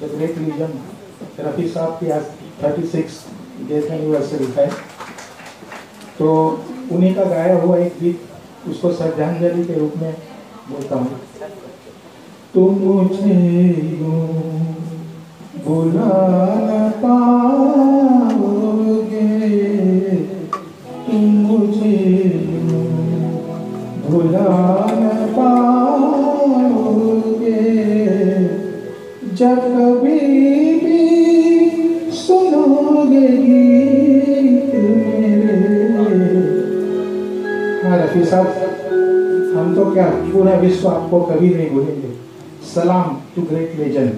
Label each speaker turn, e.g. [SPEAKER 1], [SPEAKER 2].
[SPEAKER 1] The great reason Rafi साहब की आज थर्टी सिक्स डेथ एनिवर्सरी है तो उन्हीं का गाया हुआ एक गीत, उसको श्रद्धांजलि के रूप में बोलता हूँ। तुम मुझे भुला न पाओगे जब कभी भी सुनोगे गीत मेरे हाँ रफी साहब, हम तो क्या पूरा विश्व आपको कभी नहीं भूलेंगे। सलाम to great legend